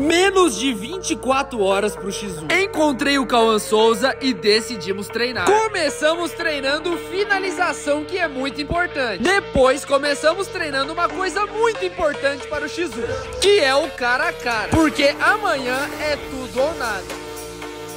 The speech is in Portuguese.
menos de 24 horas pro X1. Encontrei o Cauã Souza e decidimos treinar. Começamos treinando finalização, que é muito importante. Depois começamos treinando uma coisa muito importante para o X1, que é o cara a cara. Porque amanhã é tudo ou nada.